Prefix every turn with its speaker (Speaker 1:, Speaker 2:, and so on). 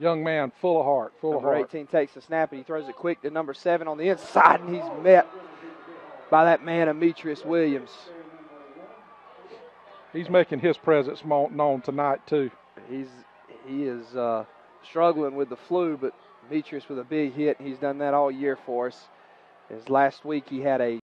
Speaker 1: Young man, full of heart, full
Speaker 2: number
Speaker 1: of heart.
Speaker 2: 18 takes the snap and he throws it quick to number seven on the inside, and he's met by that man, Demetrius Williams.
Speaker 1: He's making his presence known tonight too.
Speaker 2: He's he is uh, struggling with the flu, but Demetrius with a big hit. He's done that all year for us. As last week he had a